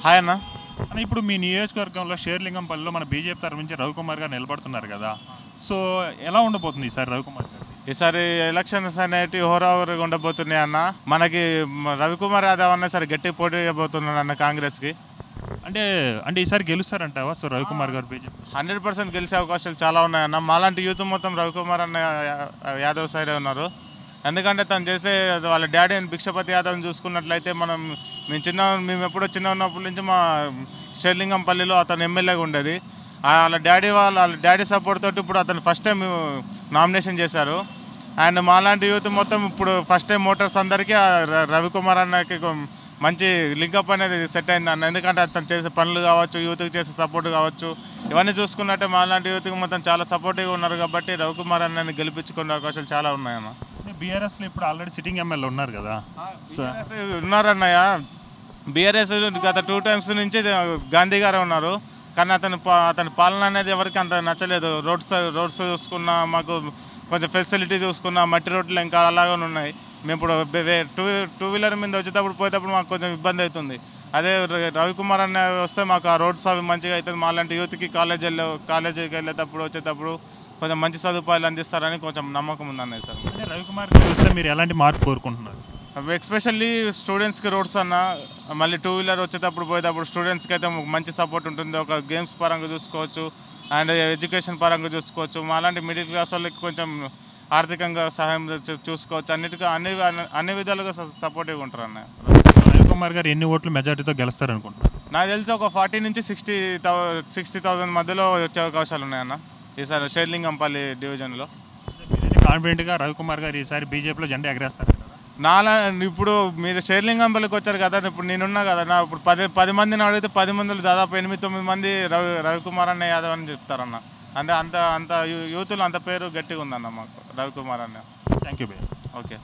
Hi అన్న. అని ఇప్పుడు మీ నియోజకవర్గంలో షేర్లింగంపల్లిలో మన బీజేపీ తరఫు నుంచి రవికుమార్ గారు నిలబడుతున్నారు కదా. సో ఎలా ఉండబోతుంది ఈసారి రవికుమార్ గారు? ఈసారి ఎలక్షన్స్ అనేవి హోరావరిగా ఉండబోతున్నాయి అన్న. మనకి రవికుమార్ యాదవ్ అన్న సరే గట్టి పోటీ చేయబోతున్నాడు అన్న కాంగ్రెస్కి. అంటే అంటే ఈసారి గెలుస్తారంటావా? సో రవికుమార్ గారు బీజేపీ హండ్రెడ్ పర్సెంట్ గెలిచే అవకాశాలు చాలా ఉన్నాయన్న మాలాంటి యూత్ మొత్తం రవికుమార్ అన్న యాదవ్ సైడే ఉన్నారు. ఎందుకంటే తను చేసే వాళ్ళ డాడీ అని భిక్షపతి యాదవ్ని చూసుకున్నట్లయితే మనం మేము చిన్న మేము ఎప్పుడో చిన్న ఉన్నప్పటి నుంచి మా షెర్లింగంపల్లిలో అతను ఎమ్మెల్యేగా ఉండేది. వాళ్ళ డాడీ వాళ్ళ వాళ్ళ డాడీ సపోర్ట్ తోటి ఇప్పుడు అతను ఫస్ట్ టైం నామినేషన్ చేశారు. అండ్ మాలాంటి యూత్ మొత్తం ఇప్పుడు ఫస్ట్ టైం మోటార్స్ అందరికీ ర- రవికుమార్ అన్నకి మంచి లింకప్ అనేది సెట్ అయింది అన్న. ఎందుకంటే అతను చేసే పనులు కావచ్చు యూత్కి చేసే సపోర్ట్ కావచ్చు ఇవన్నీ చూసుకున్నట్టే మాలాంటి యూత్కి మొత్తం చాలా సపోర్టివ్గా ఉన్నారు కాబట్టి రవికుమార్ అన్నని గెలిపించుకునే అవకాశాలు చాలా ఉన్నాయమ్మా బీఆర్ఎస్లో ఇప్పుడు ఆల్రెడీ సిట్టింగ్ ఎమ్మెల్యే ఉన్నారు కదా. ఉన్నారన్నయ్య? బీఆర్ఎస్ గత టూ టైమ్స్ నుంచి గాంధీ గారే ఉన్నారు. కానీ అతని అతని పాలన అనేది ఎవరికి అంత నచ్చలేదు. రోడ్స్ రోడ్స్ చూసుకున్నా మాకు కొంచెం ఫెసిలిటీ చూసుకున్నా మట్టి రోడ్లు ఇంకా అలాగే ఉన్నాయి. మేము ఇప్పుడు టూ టూ వీలర్ మీద వచ్చేటప్పుడు పోయేటప్పుడు మాకు కొంచెం ఇబ్బంది అవుతుంది. అదే రవికుమార్ అనే వస్తే మాకు ఆ రోడ్స్ అవి మంచిగా అవుతుంది మాలాంటి యూత్కి కాలేజ్ వెళ్ళే కాలేజీకి వెళ్ళేటప్పుడు వచ్చేటప్పుడు కొంచెం మంచి సదుపాయాలు అందిస్తారని కొంచెం నమ్మకం ఉంది అన్నయ్య సార్. అంటే రవికుమార్ గారు వస్తే మీరు ఎలాంటి మార్పు కోరుకుంటున్నారు? ఎక్స్పెషల్లీ స్టూడెంట్స్కి రోడ్స్ అన్న మళ్ళీ టూ వీలర్ వచ్చేటప్పుడు పోయేటప్పుడు స్టూడెంట్స్కి అయితే మంచి సపోర్ట్ ఉంటుంది. ఒక గేమ్స్ పరంగా చూసుకోవచ్చు అండ్ ఎడ్యుకేషన్ పరంగా చూసుకోవచ్చు మాలాంటి మిడిల్ క్లాస్ వాళ్ళకి కొంచెం ఆర్థికంగా సహాయం చూసుకోవచ్చు. అన్నిటికీ అన్ని అన్ని విధాలుగా సపోర్టివ్గా ఉంటారు అన్న రవికుమార్ గారు ఎన్ని ఓట్లు మెజార్టీతో గెలుస్తారు అనుకుంటున్నారు నాకు తెలిసి ఒక ఫార్టీ నుంచి సిక్స్టీ థౌ సిక్స్టీ థౌసండ్ మధ్యలో వచ్చే అవకాశాలు ఉన్నాయన్న. ఈసారి షేర్లింగంపల్లి డివిజన్లో. కాన్ఫిడెంట్గా రవికుమార్ గారు ఈసారి బీజేపీలో జెండా ఎగరేస్తారు నాలా ఇప్పుడు మీరు షేర్లింగంపల్లికి వచ్చారు కదా ఇప్పుడు నేనున్నా కదా నా ఇప్పుడు పది పది మందిని అడిగితే పది మందిలో దాదాపు ఎనిమిది తొమ్మిది మంది రవి రవికుమార్ అన్న యాదవ్ అని చెప్తారన్న. అంటే అంత అంత యూ- యూత్లో అంత పేరు గట్టిగా ఉందన్న మాకు రవికుమార్ అన్న. Thank you okay.